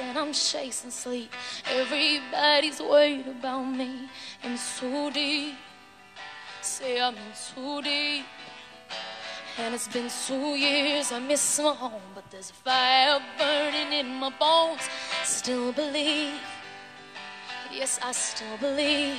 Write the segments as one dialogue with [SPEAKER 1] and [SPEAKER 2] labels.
[SPEAKER 1] and I'm chasing sleep. Everybody's worried about me. I'm so deep. Say I'm in too deep. And it's been two years, I miss my home, but there's a fire burning in my bones. Still believe, yes, I still believe.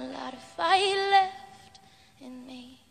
[SPEAKER 1] a lot of fight left in me.